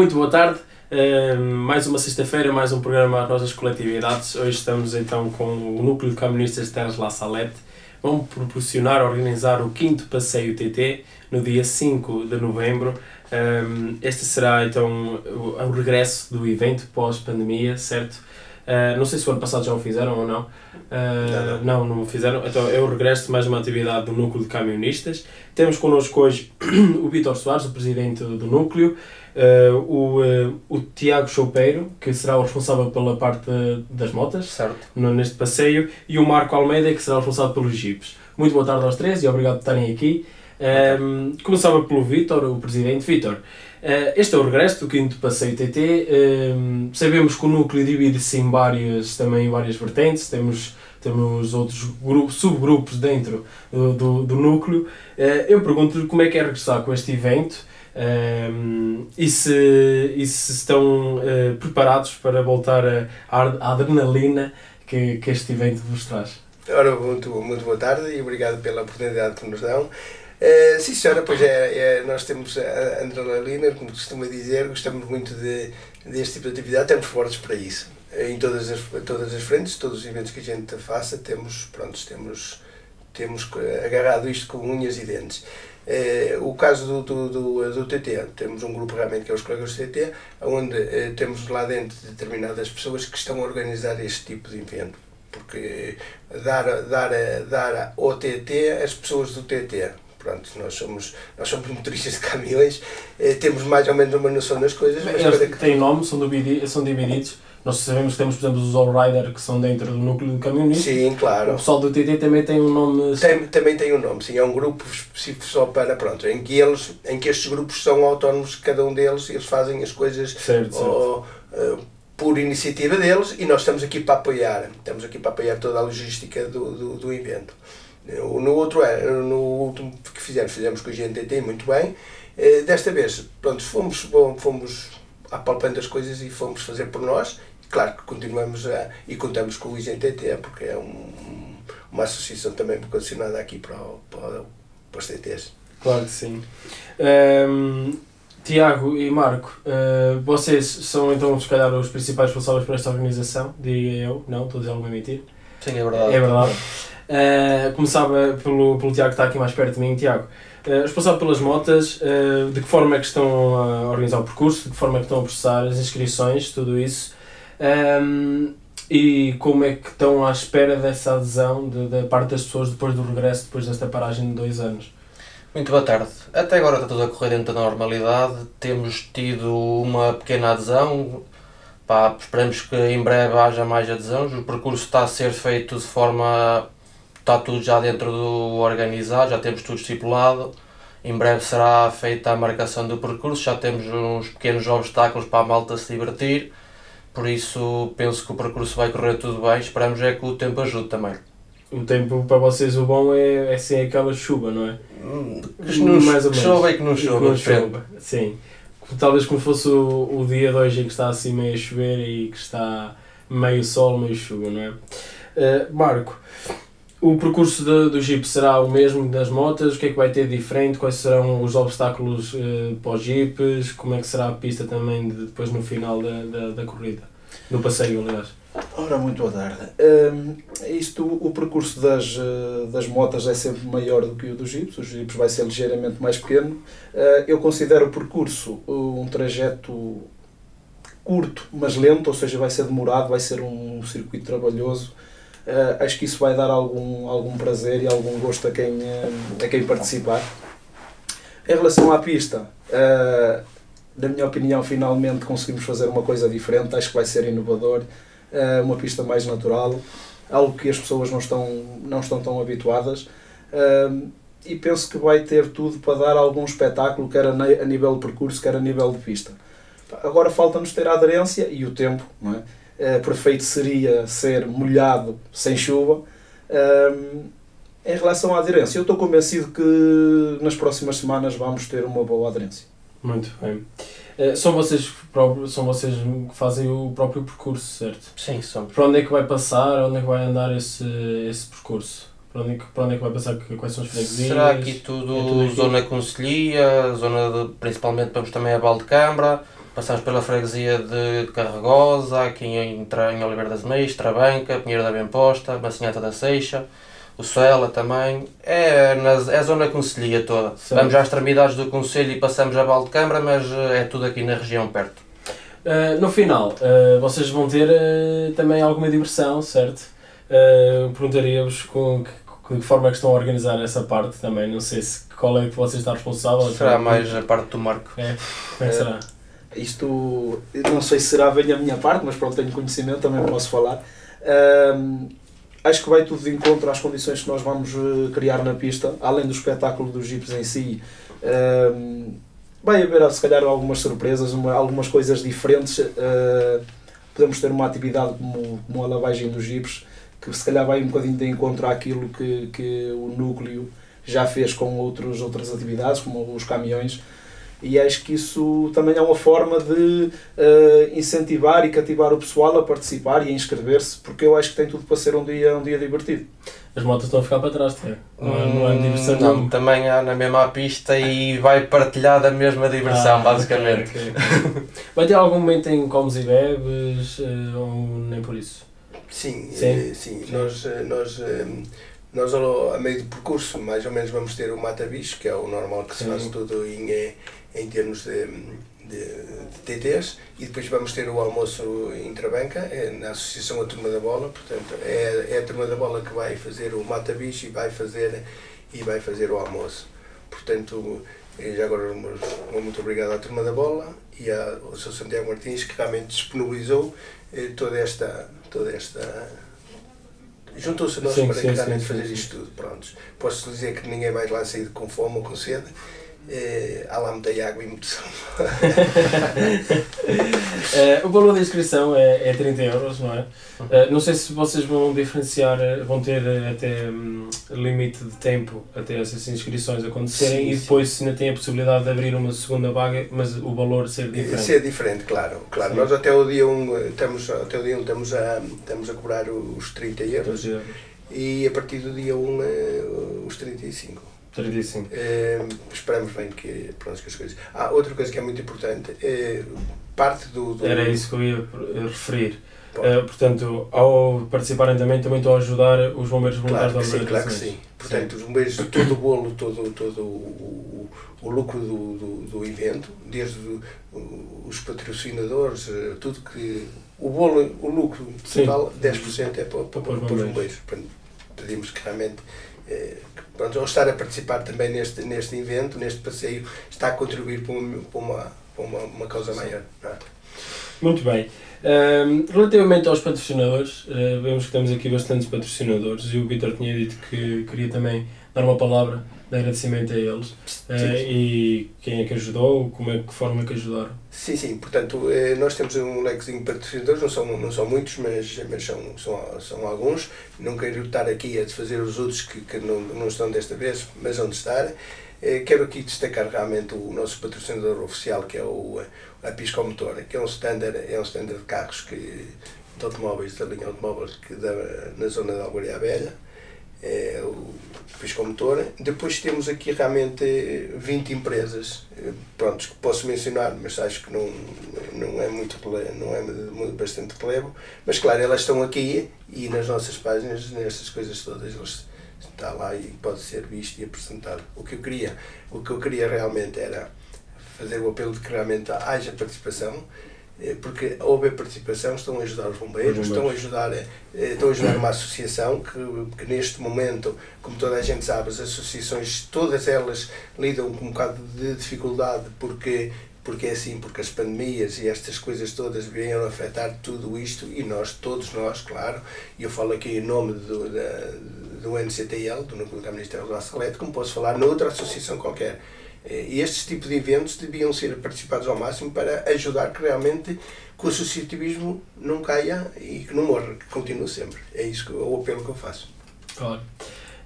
Muito boa tarde. Uh, mais uma sexta-feira, mais um programa às nossas coletividades. Hoje estamos então com o Núcleo de Caministas de Terras La Salete. Vão proporcionar, organizar o quinto passeio TT no dia 5 de novembro. Um, este será então o, o regresso do evento pós-pandemia, certo? Uh, não sei se o ano passado já o fizeram ou não. Uh, não, não, não fizeram. Então é o regresso de mais uma atividade do Núcleo de Camionistas. Temos connosco hoje o Vítor Soares, o presidente do Núcleo, uh, o, o Tiago Chopeiro, que será o responsável pela parte das motas certo. No, neste passeio, e o Marco Almeida, que será o responsável pelos jipes. Muito boa tarde aos três e obrigado por estarem aqui. Um, começava pelo Vítor, o presidente. Vítor, uh, este é o regresso do quinto passeio TT. Um, sabemos que o núcleo divide-se em várias, também em várias vertentes. Temos, temos outros grupos, subgrupos dentro do, do, do núcleo. Uh, eu pergunto-lhe como é que é regressar com este evento um, e, se, e se estão uh, preparados para voltar à adrenalina que, que este evento vos traz. Ora, muito, muito boa tarde e obrigado pela oportunidade que nos dão. Uh, sim, senhora, pois é, é, nós temos a adrenalina, como costuma dizer, gostamos muito de, deste tipo de atividade, temos fortes para isso. Em todas as, todas as frentes, todos os eventos que a gente faça, temos, pronto, temos, temos agarrado isto com unhas e dentes. Uh, o caso do, do, do, do, TT, temos um grupo realmente que é os colegas do TT, onde uh, temos lá dentro determinadas pessoas que estão a organizar este tipo de evento. Porque dar, dar, dar ao TT as pessoas do TT, pronto, nós somos, nós somos motoristas de caminhões, eh, temos mais ou menos uma noção das coisas. Mas Eles que... têm nome, são, divididos, são divididos. Nós sabemos que temos, por exemplo, os All-Rider que são dentro do núcleo de caminhonistas. Sim, claro. O pessoal do TT também tem um nome. Tem, também tem um nome, sim. É um grupo específico só para. Pronto, em que, eles, em que estes grupos são autónomos, cada um deles, eles fazem as coisas certo, ou, certo. Uh, por iniciativa deles e nós estamos aqui para apoiar. Estamos aqui para apoiar toda a logística do, do, do evento. No outro ano, no último fizemos, fizemos com o GNTT muito bem. Eh, desta vez, pronto, fomos, fomos apalpando as coisas e fomos fazer por nós. Claro que continuamos a, e contamos com o IGNTT, porque é um, uma associação também vocacionada aqui para, para, para os TTs. Claro que sim. Um, ehm, Tiago e Marco, uh, vocês são então, se calhar, os principais responsáveis por esta organização, diria eu, não? Estou a dizer alguma mentira? Sim, é verdade. É verdade. Uh, começava pelo, pelo Tiago que está aqui mais perto de mim. Tiago, uh, responsável pelas motas, uh, de que forma é que estão a organizar o percurso, de que forma é que estão a processar as inscrições, tudo isso, um, ehm, e como é que estão à espera dessa adesão da de, de parte das pessoas depois do regresso, depois desta paragem de dois anos? Muito boa tarde. Até agora está tudo a correr dentro da normalidade. Temos tido uma pequena adesão, Pá, esperamos que em breve haja mais adesões. O percurso está a ser feito de forma. Está tudo já dentro do organizado, já temos tudo estipulado. Em breve será feita a marcação do percurso, já temos uns pequenos obstáculos para a malta se divertir. Por isso penso que o percurso vai correr tudo bem. Esperamos é que o tempo ajude também. O tempo para vocês o bom é, é sem aquela chuva, não é? Que nos, mais ou menos. Chova e que não chova. Que não chova. Sim talvez como fosse o, o dia de hoje em que está assim meio a chover e que está meio sol, meio chuva, não é? Uh, Marco, o percurso de, do Jeep será o mesmo das motas? O que é que vai ter diferente? Quais serão os obstáculos uh, para os Jeeps? Como é que será a pista também de, depois no final da, da, da corrida? No passeio, aliás. Ora, muito boa tarde. Um, isto, o percurso das, eh, das motas é sempre maior do que o dos jipes, os jipes vai ser ligeiramente mais pequeno. Uh, eu considero o percurso um trajeto curto, mas lento, ou seja, vai ser demorado, vai ser um circuito trabalhoso. Uh, acho que isso vai dar algum, algum prazer e algum gosto a quem, a quem participar. Em relação à pista, uh, na minha opinião, finalmente conseguimos fazer uma coisa diferente, acho que vai ser inovador uh, uma pista mais natural, algo que as pessoas não estão, não estão tão habituadas. Uh, e penso que vai ter tudo para dar algum espetáculo, quer a, a nível de percurso, quer a nível de pista. Agora falta-nos ter a aderência e o tempo. Não é? Uh, perfeito seria ser molhado sem chuva. Uh, em relação à aderência, eu estou convencido que nas próximas semanas vamos ter uma boa aderência. Muito bem. Eh, são vocês, são vocês que fazem o próprio percurso, certo? Sim, somos. Para onde é que vai passar? Onde é que vai andar esse, esse percurso? Para onde, é que, para onde é que vai passar? Quais são os freguesias? Será aqui tudo, é tudo aqui? zona Conselhia, zona de, principalmente vamos também a Valdecambra, Passamos pela freguesia de Carregosa, aqui em, em Oliveira das Meias, Trabanca, Pinheiro da Bemposta, Macinhata da Seixa, o Sela também. É, é a zona concelhia toda. Certo. Vamos às extremidades do Conselho e passamos a Val de Câmara, mas eh, é tudo aqui na região perto. Uh, no final, uh, vocês vão ter uh, também alguma diversão, certo? Perguntaria-vos com que, com que forma é que estão a organizar essa parte também. Não sei se qual é que você está responsável. Será mais a parte do Marco. É, como é que será? Isto, não sei se será bem a minha parte, mas pronto, tenho conhecimento, também posso falar. Ahm, acho que vai tudo de encontro às condições que nós vamos eh, criar na pista, além do espetáculo dos jipes em si. ahm, vai haver, se calhar, algumas surpresas, uma- algumas coisas diferentes. ah, podemos ter uma atividade como, como a lavagem dos jipes, que se calhar vai um bocadinho de encontro àquilo que, que o núcleo já fez com outros, outras atividades, como os caminhões. E acho que isso também é uma forma de eh, incentivar e cativar o pessoal a participar e a inscrever-se, porque eu acho que tem tudo para ser um dia, um dia divertido. As motos estão a ficar para trás, Tiago. Não, é- não é Hum, diversão não, nenhuma. também há na mesma pista e vai partilhar da mesma diversão, Ah, basicamente. ok, ok. Vai ter algum momento em comes e bebes eh, ou nem por isso? Sim, Sim. eh, sim. Nós, nós, nós ao- a meio do percurso, mais ou menos, vamos ter o mata-bicho, que é o normal que se Sim. faz tudo em, em termos de, de, de TTs, e depois vamos ter o almoço em Trabanca, eh, na Associação A Turma da Bola, portanto, é, é a Turma da Bola que vai fazer o mata-bicho e vai fazer, e vai fazer o almoço. Portanto, eh, já agora muito obrigado à Turma da Bola e ao Sr. Santiago Martins, que realmente disponibilizou eh, toda esta toda esta juntou-se a nós Sim, para sim, realmente sim, fazer isto tudo prontos posso dizer que ninguém mais lá sair com fome ou com sede eh, há lá muita água e muito sol Eh, o valor da inscrição é, é 30 euros, não é? Eh, não sei se vocês vão diferenciar, eh, vão ter eh, até hum, limite de tempo até essas inscrições acontecerem Sim, e sim. depois se ainda tem a possibilidade de abrir uma segunda vaga, mas o valor ser diferente. É diferente, claro. claro. Sim. Nós até o dia 1 estamos, até o dia 1 estamos, a, estamos a cobrar os 30 euros 12 euros. e a partir do dia 1 eh, os 35. 35. Eh, esperamos bem que, pronto, que as coisas. Ah, outra coisa que é muito importante, eh, parte do, do- Era isso que eu ia eh, referir. Eh, portanto, ao participarem também, também estou a ajudar os bombeiros voluntários Claro que da sim, claro que sim. Portanto, os bombeiros, todo o bolo, todo, todo o, o, lucro do, do, do evento, desde os patrocinadores, tudo que. O bolo, o lucro Sim. total, 10% é para, para, Para os para os bombeiros. bombeiros. Portanto, pedimos que realmente. Eh, pronto, ao estar a participar também neste, neste evento, neste passeio, está a contribuir para uma, para uma, para uma, uma causa maior. é? Muito bem. Ahm, relativamente aos patrocinadores, ah, vemos que temos aqui bastantes patrocinadores e o Vitor tinha dito que queria também dar uma palavra de agradecimento a eles Sim. e quem é que ajudou, como é que forma que ajudaram. Sim, sim, portanto, eh, nós temos um lequezinho de patrocinadores, não são, não são muitos, mas, mas são, são, são alguns. Não quero estar aqui a desfazer os outros que, que não, não estão desta vez, mas vão de estar. Eh, Quero aqui destacar realmente o nosso patrocinador oficial, que é o, eh, a Piscomotor, que é um standard, é um standard de carros que, de automóveis, da linha automóveis que dá na zona da Algoria Velha. É o Piscomotor. Depois temos aqui realmente 20 empresas, eh, prontos, que posso mencionar, mas acho que não, não é muito não é bastante relevo. Mas claro, elas estão aqui e nas nossas páginas, nestas coisas todas, eles está lá e pode ser visto e apresentado. O que eu queria, o que eu queria realmente era fazer o apelo de que realmente haja participação, eh, porque ao haver participação estão a ajudar os bombeiros, Os estão a ajudar, eh, estão a ajudar uma associação que, que neste momento, como toda a gente sabe, as associações, todas elas lidam com um bocado de dificuldade. Porque porque é assim, porque as pandemias e estas coisas todas vieram afetar tudo isto e nós, todos nós, claro, e eu falo aqui em nome do, da, do NCTL, do Núcleo Ministério do Acelete, como posso falar noutra associação qualquer. Eh, estes tipos de eventos deviam ser participados ao máximo para ajudar que realmente que o associativismo não caia e que não morra, que continue sempre. É isso que, o apelo que eu faço. Claro.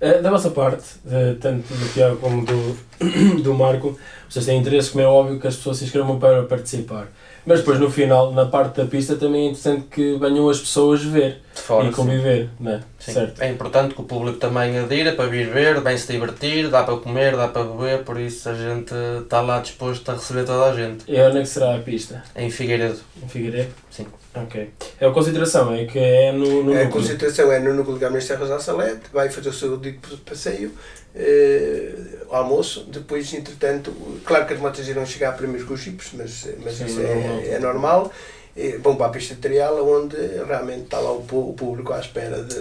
Eh, da vossa parte, de- tanto do Tiago como do, do Marco, vocês têm interesse, como é óbvio, que as pessoas se inscrevam para participar. Mas depois no final, na parte da pista, também é interessante que venham as pessoas ver De fora, e sim. conviver, não é? Sim. Certo. É importante que o público também adira para vir ver, bem se divertir, dá para comer, dá para beber, por isso a gente está lá disposto a receber toda a gente. E onde é que será a pista? Em Figueiredo. Em Figueiredo? Sim. Ok. É a consideração, é que é no, no A núcleo. concentração é no núcleo de Games Terras da Salete, vai fazer o seu dito passeio, eh, almoço, depois, entretanto, claro que as motas irão chegar primeiro com os jipes, mas, mas Sim, isso é é, normal. é normal. Eh, vão para a pista de trial, onde realmente está lá o, o público à espera de,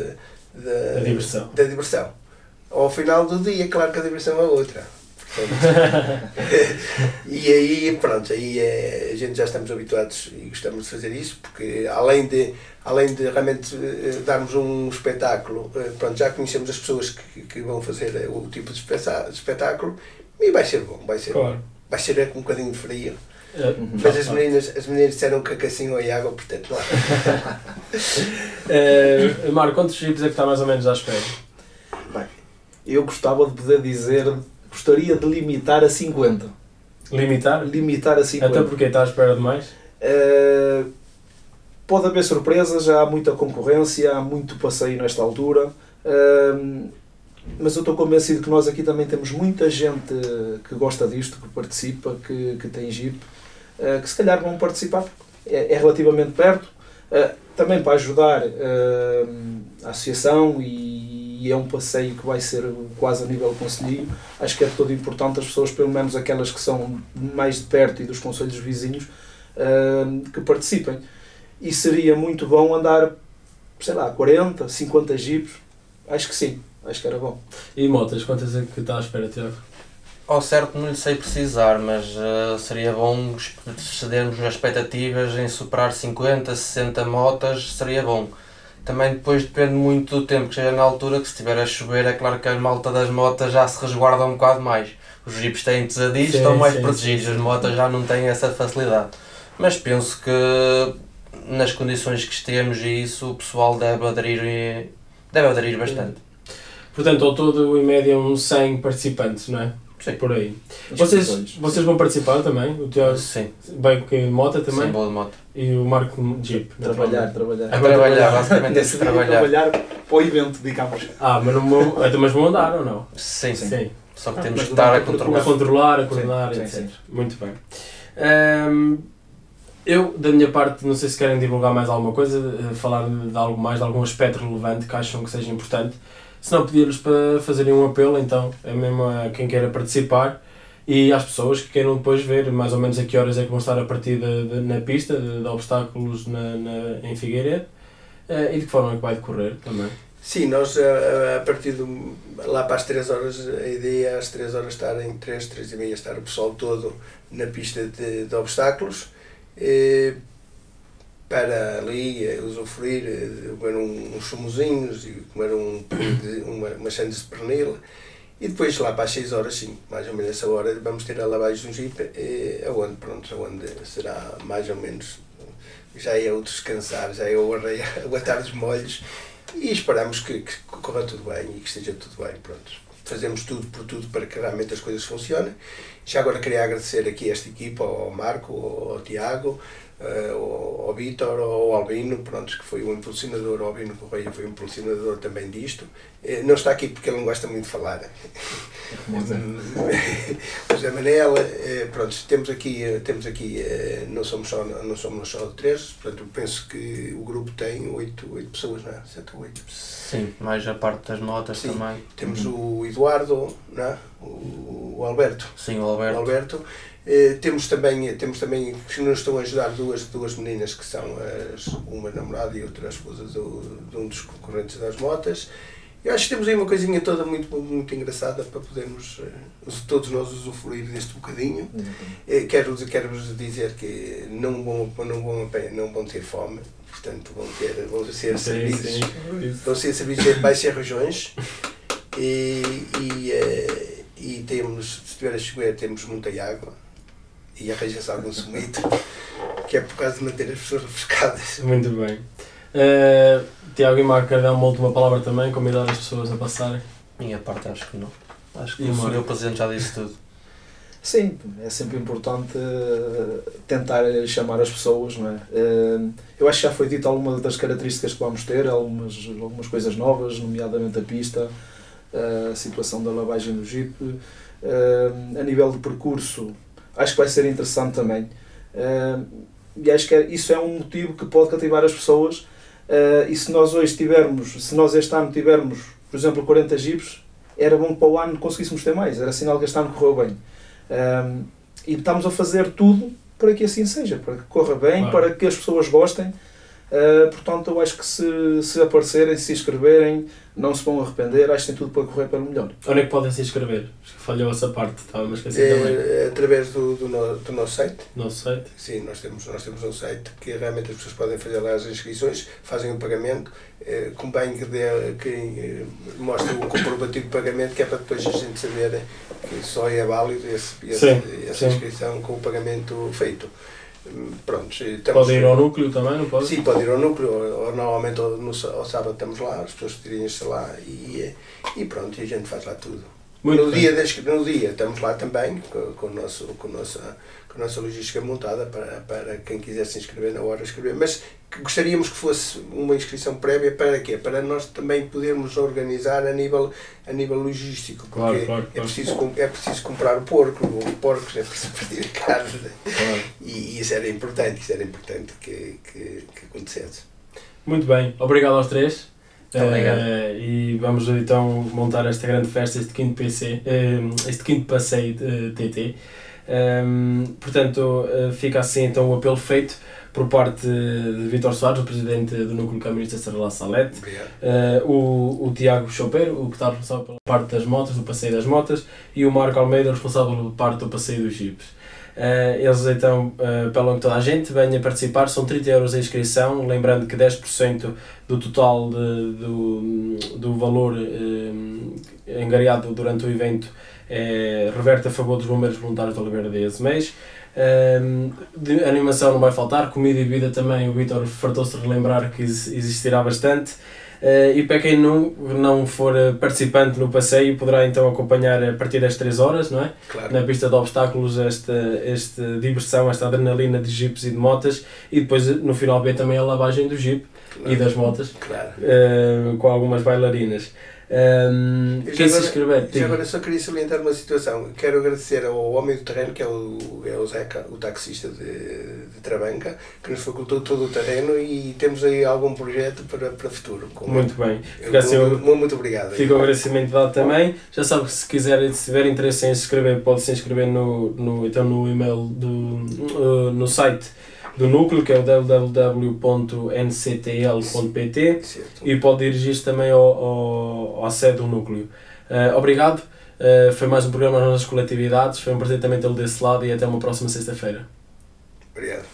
de- Da diversão. da diversão. Ao final do dia, claro que a diversão é outra. E aí, pronto, aí é, a gente já estamos habituados e gostamos de fazer isso, porque além de, além de realmente eh, darmos um espetáculo, eh, pronto, já conhecemos as pessoas que, que vão fazer eh, o tipo de espetáculo e vai ser bom, vai ser, Claro. vai ser um bocadinho frio. Eh, Mas as meninas, as meninas disseram que cacinho e água, portanto lá. eh, Marco, quantos jipes é que está mais ou menos à espera? Bem, eu gostava de poder dizer, gostaria de limitar a 50. Limitar? Limitar a 50. Até porque está à espera de mais? Eh, pode haver surpresas, há muita concorrência, há muito passeio nesta altura. Ehm, mas eu estou convencido que nós aqui também temos muita gente que gosta disto, que participa, que, que tem Jeep, eh, que se calhar vão participar, é, é relativamente perto, eh, também para ajudar eh, a associação e, é um passeio que vai ser quase a nível conselho. Acho que é todo importante as pessoas, pelo menos aquelas que são mais de perto e dos conselhos vizinhos, que participem. E seria muito bom andar, sei lá, 40, 50 jipes. Acho que sim, acho que era bom. E motas, quantas é que está à espera, Tiago? Ao certo não lhe sei precisar, mas eh, seria bom excedermos as expectativas em superar 50, 60 motas, seria bom. Também depois depende muito do tempo que seja na altura, que se estiver a chover é claro que a malta das motas já se resguarda um bocado mais. Os jipes têm pesadilhos, Sim, estão mais sim, protegidos, as motas já não têm essa facilidade. Mas penso que nas condições que estemos e isso o pessoal deve aderir, e- deve aderir bastante. Portanto, ao todo, em média, uns 100 participantes, não é? Sim. Por aí. Vocês, vocês vão participar também? O Tiago Sim, vai com a moto também? sim, boa de moto. E o Marco Jeep? Trabalhar, trabalhar. A trabalhar, basicamente é trabalhar. trabalhar para o evento, digamos. Ah, mas, não vão, então, mas vão andar ou não? Sim, sim. Sim. Só que Ah, temos que estar a o A controlar. controlar, a coordenar, Sim, etc. sim, Muito bem. Ahm, eu, da minha parte, não sei se querem divulgar mais alguma coisa, eh, falar de algo mais, de algum aspecto relevante que acham que seja importante. Se não, pedir-lhes para fazerem um apelo, então, é mesmo a quem queira participar e às pessoas que queiram depois ver mais ou menos a que horas é que vão estar a partir de, de- na pista, de, de obstáculos na, na- em Figueiredo eh, e de que forma é que vai decorrer também. Sim, nós a, a- partir do, lá para as 3 horas, a ideia é às 3 horas estarem, 3, 3 e meia, estar o pessoal todo na pista de, de obstáculos eh, para ali usufruir, eh, comer um, uns chumozinhos e comer um, uma, umas sandes de pernil. E depois lá para as 6 horas, sim, mais ou menos essa hora, vamos ter a lavagem do Jeep, eh, aonde, pronto, aonde será mais ou menos, já é o descansar, já é o aguentar os molhos e esperamos que, que corra tudo bem e que esteja tudo bem, pronto. Fazemos tudo por tudo para que realmente as coisas funcionem. Já agora queria agradecer aqui a esta equipa, ao Marco, ao Tiago, eh, ao, Vítor, ao Albino, pronto, que foi um impulsionador, o Albino Correia foi um impulsionador também disto. Eh, Não está aqui porque ele não gosta muito de falar. o José Manela, eh, pronto, temos aqui, temos aqui não, somos só, não somos só três, portanto, penso que o grupo tem oito, oito pessoas, não é? Sete ou oito. Sim, mais a parte das motas Sim. também. Temos o Eduardo, não é? o, o Alberto. Sim, o O Alberto. Eh, temos também, temos também que nos estão a ajudar duas, duas meninas que são as, uma namorada e outra a esposa do, de um dos concorrentes das motas. Eu acho que temos aí uma coisinha toda muito, muito engraçada para podermos eh, todos nós usufruir deste bocadinho. Eh, Quero, quero vos dizer que não vão, não, vão, não vão ter fome, portanto vão, ter, vão ser servidos vão ser servidos em baixas regiões e, e, e temos, se estiver a chover, temos muita água e arranja-se algum sumito, que é por causa de manter as pessoas refrescadas. Muito bem. Eh, Tiago e Marco, querem dar uma última palavra também, convidar as pessoas a passarem. Minha parte acho que não. Acho que E o senhor Presidente já disse tudo. Sim, é sempre importante uh, tentar chamar as pessoas, não é? Uh, eu acho que já foi dito algumas das características que vamos ter, algumas, algumas coisas novas, nomeadamente a pista, uh, a situação da lavagem do Jeep. a nível de percurso, acho que vai ser interessante também. e acho que é, isso é um motivo que pode cativar as pessoas. e se nós hoje tivermos, se nós este ano tivermos, por exemplo, 40 Jeeps, era bom que para o ano conseguíssemos ter mais, era sinal que este ano correu bem. Um, e estamos a fazer tudo para que assim seja, para que corra bem, claro. para que as pessoas gostem. Uh, portanto, eu acho que se, se aparecerem, se inscreverem, não se vão arrepender, acho que tem tudo para correr para o melhor. Onde é que podem se inscrever? Falhou essa parte, estava a esquecer é, também. Através do, do, no, do, nosso site. Nosso site? Sim, nós temos, nós temos um site que realmente as pessoas podem fazer lá as inscrições, fazem o pagamento, eh, convém que, dê, que eh, mostre o comprovativo de pagamento, que é para depois a gente saber que só é válido esse, esse, sim, essa sim. inscrição com o pagamento feito. Pronto, pode ir ao núcleo também, não pode? Sim, pode ir ao núcleo, ou, ou normalmente ao, no, ao sábado estamos lá, as pessoas dirigem-se lá e, e pronto, e a gente faz lá tudo. Muito no, dia das, no dia estamos lá também com, com, o nosso, com, a nossa, com a nossa logística montada para, para quem quiser se inscrever na hora escrever, mas gostaríamos que fosse uma inscrição prévia para quê? Para nós também podermos organizar a nível, a nível logístico, porque claro, claro, é, preciso, é preciso comprar o porco, o porco é preciso partir a carne claro. e, isso era importante, isso era importante que, que, que acontecesse. Muito bem, obrigado aos três. Uh, e vamos então montar esta grande festa, este quinto PC, uh, eh, este quinto passeio de TT. Um, portanto, uh, fica assim então o apelo feito por parte de Vitor Soares, o presidente do Núcleo Caminhista Estrela Salete, uh, o, o Tiago Chopeiro, o que está responsável pela parte das motas, do passeio das motas, e o Marco Almeida, responsável pela parte do passeio dos jipes. Uh, eles então uh, apelam que toda a gente venha participar, são 30 euros a inscrição, lembrando que 10% do total de, do, do valor uh, angariado durante o evento é, reverte a favor dos bombeiros voluntários da Oliveira de Azeméis. Um, de animação não vai faltar, comida e bebida também, o Vitor fartou-se de relembrar que existirá bastante. Uh, e para quem não, não for participante no passeio, poderá então acompanhar a partir das 3 horas, não é? Claro. Na pista de obstáculos, esta, esta diversão, esta adrenalina de jipes e de motas, e depois no final B também a lavagem do jeep claro. e das motas, claro. uh, com algumas bailarinas. Um, quem agora, se inscrever? Já agora só queria salientar uma situação. Quero agradecer ao homem do terreno, que é o, é o Zeca, o taxista de, de Trabanca, que nos facultou todo o terreno e temos aí algum projeto para, para o futuro. muito bem. Fica assim, muito, muito obrigado. Fica o agradecimento dado também. Já sabe que se quiser, se tiver interesse em se inscrever, pode se inscrever no, no, então no e-mail do, no site do núcleo, que é o www.nctl.pt e pode dirigir-se também ao, ao, à sede do núcleo. Uh, obrigado, uh, foi mais um programa nas nossas coletividades, foi um prazer também tê-lo desse lado e até uma próxima sexta-feira. Obrigado.